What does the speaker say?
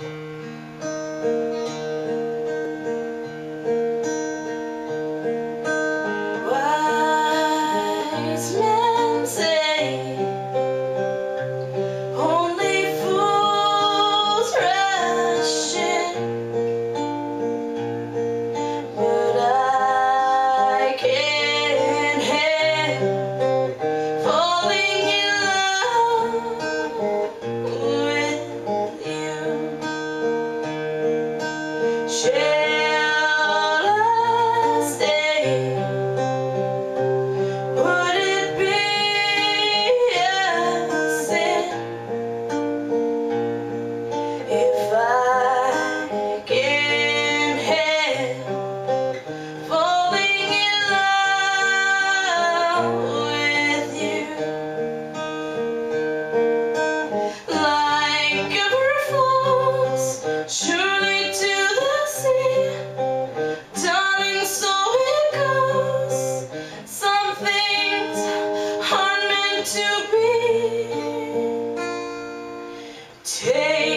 Wise to be. Take